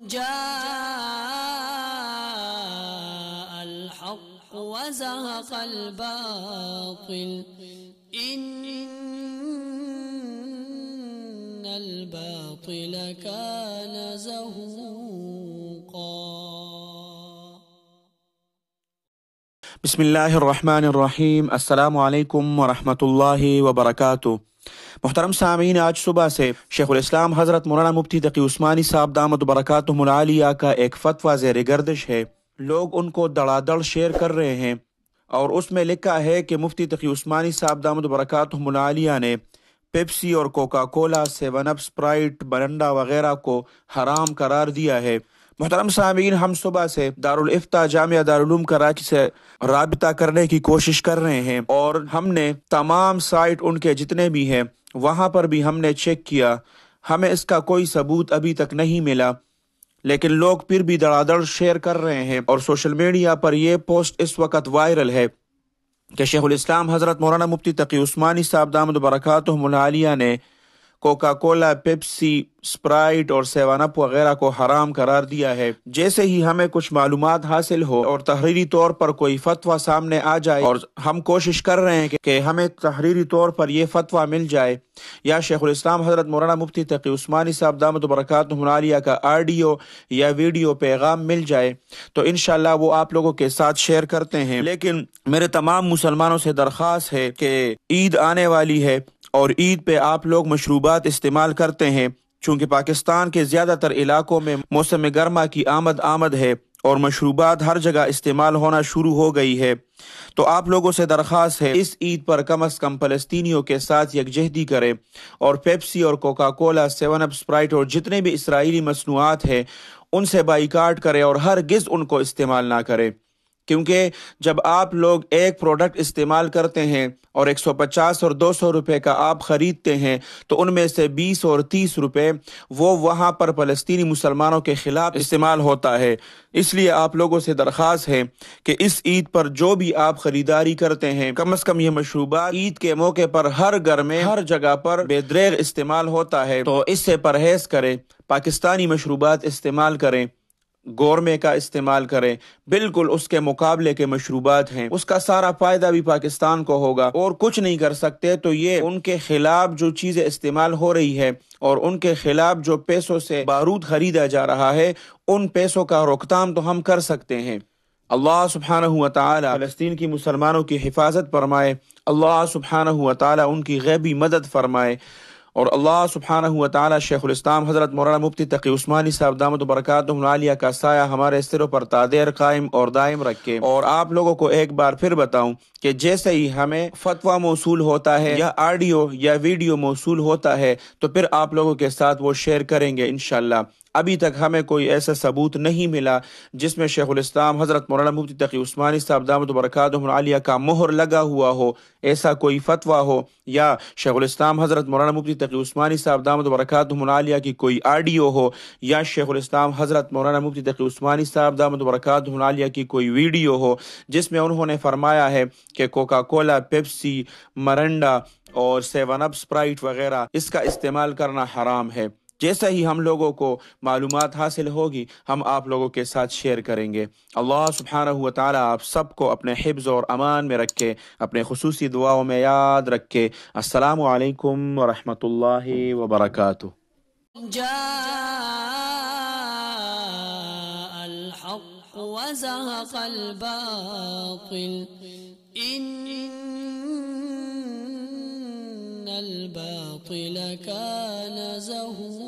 جاء الحق وزهق الباطل. إن الباطل كان زهوقا. بسم اللہ الرحمن الرحیم السلام علیکم ورحمۃ اللہ وبرکاتہ محترم سامعین، آج صبح سے شیخ الاسلام حضرت مولانا مفتی تقی عثمانی صاحب دامت برکاتہم العالیہ کا ایک فتویٰ زیر گردش ہے۔ لوگ ان کو دڑا دڑ شیئر کر رہے ہیں اور اس میں لکھا ہے کہ مفتی تقی عثمانی صاحب دامت برکاتہم العالیہ نے پیپسی اور Coca Cola, Seven Up Sprite Mirinda وغیرہ کو حرام قرار دیا ہے۔ محترم سامعین، ہم صبح سے دارالفتہ جامعہ دارالعلوم کراچی سے رابطہ کرنے کی کوشش کر رہے ہیں اور ہم نے تمام سائٹ ان کے جتنے بھی ہیں، وہاں پر بھی ہم نے چیک کیا۔ ہمیں اس کا کوئی ثبوت ابھی تک نہیں ملا، لیکن لوگ پھر بھی دڑادڑ شیئر کر رہے ہیں اور سوشل میڈیا پر یہ پوسٹ اس وقت وائرل ہے کہ شیخ الاسلام حضرت مولانا مفتی تقی عثمانی صاحب، دامد برکاتہم العالیہ نے کوکا کولا پیپسی سپرائٹ اور سیوان اپ وغیرہ کو حرام قرار دیا ہے۔ جیسے ہی ہمیں کچھ معلومات حاصل ہو اور تحریری طور پر کوئی فتویٰ سامنے آ جائے اور ہم کوشش کر رہے ہیں کہ ہمیں تحریری طور پر یہ فتویٰ مل جائے۔ یا شیخ الاسلام حضرت مولانا مفتی تقی عثمانی صاحب دامت برکات عالیہ کا آڈیو یا ویڈیو پیغام مل جائے تو انشاءاللہ وہ آپ لوگوں کے ساتھ شیئر کرتے ہیں۔ لیکن میرے تمام مسلمانوں سے درخواست ہے کہ عید آنے والی ہے۔ اور عید پہ آپ لوگ مشروبات استعمال کرتے ہیں، چونکہ پاکستان کے زیادہ تر علاقوں میں موسم گرما کی آمد آمد ہے اور مشروبات ہر جگہ استعمال ہونا شروع ہو گئی ہے۔ تو آپ لوگوں سے درخواست ہے، اس عید پر کم از کم فلسطینیوں کے ساتھ یکجہتی کرے اور پیپسی اور Coca Cola Seven Up, Sprite اور جتنے بھی اسرائیلی مصنوعات ہیں، ان سے بائیکاٹ کرے اور ہر گز ان کو استعمال نہ کرے کیونکہ جب آپ لوگ ایک پروڈکٹ استعمال کرتے ہیں اور ایک سو پچاس اور دو سو روپے کا آپ خریدتے ہیں، تو ان میں سے بیس اور تیس روپے وہ وہاں پر فلسطینی مسلمانوں کے خلاف استعمال ہوتا ہے۔ اس لیے آپ لوگوں سے درخواست ہے کہ اس عید پر جو بھی آپ خریداری کرتے ہیں، کم از کم یہ مشروبات عید کے موقع پر ہر گھر میں، ہر جگہ پر بے دریغ استعمال ہوتا ہے۔ تو اس سے پرہیز کریں، پاکستانی مشروبات استعمال کریں۔ گورمے کا استعمال کریں۔ بالکل اس کے مقابلے کے مشروبات ہیں۔ اس کا سارا فائدہ بھی پاکستان کو ہوگا۔ اور کچھ نہیں کر سکتے تو یہ ان کے خلاف جو چیزیں استعمال ہو رہی ہے اور ان کے خلاف جو پیسوں سے بارود خریدا جا رہا ہے، ان پیسوں کا روکتام تو ہم کر سکتے ہیں۔ اللہ سبحانہ و تعالی فلسطین کی مسلمانوں کی حفاظت فرمائے۔ اللہ سبحانہ و تعالی ان کی غیبی مدد فرمائے۔ اور اللہ سبحانہ و تعالی شیخ الاسلام حضرت مولانا مفتی تقی عثمانی صاحب دامت برکات عالیہ کا سایہ ہمارے سروں پر تادیر قائم اور دائم رکھے۔ اور آپ لوگوں کو ایک بار پھر بتاؤں کہ جیسے ہی ہمیں فتویٰ موصول ہوتا ہے یا آڈیو یا ویڈیو موصول ہوتا ہے، تو پھر آپ لوگوں کے ساتھ وہ شیئر کریں گے انشاءاللہ۔ ابھی تک ہمیں کوئی ایسا ثبوت نہیں ملا جس میں شیخ الاسلام حضرت مولانا مفتی تقی عثمانی صاحب دامت برکات عالیہ کا مہر لگا ہوا ہو، ایسا کوئی فتویٰ ہو یا شیخ الاسلام حضرت مولانا مفتی تقی عثمانی صاحب دامت برکات عالیہ کی کوئی آڈیو ہو یا شیخ الاسلام حضرت مولانا مفتی تقی عثمانی صاحب دامت برکات عالیہ کی کوئی ویڈیو ہو جس میں انہوں نے فرمایا ہے کہ کوکا کولا پیپسی، مرنڈا اور سیون اپ سپرائٹ وغیرہ اس کا استعمال کرنا حرام ہے۔ جیسا ہی ہم لوگوں کو معلومات حاصل ہوگی، ہم آپ لوگوں کے ساتھ شیئر کریں گے۔ اللہ سبحانہ و تعالی آپ سب کو اپنے حفظ اور امان میں رکھے، اپنے خصوصی دعاؤں میں یاد رکھے۔ السلام علیکم ورحمۃ اللہ وبرکاتہ۔ جاء الحق وزهق الباطل۔ إن الباطل كان زهوقا.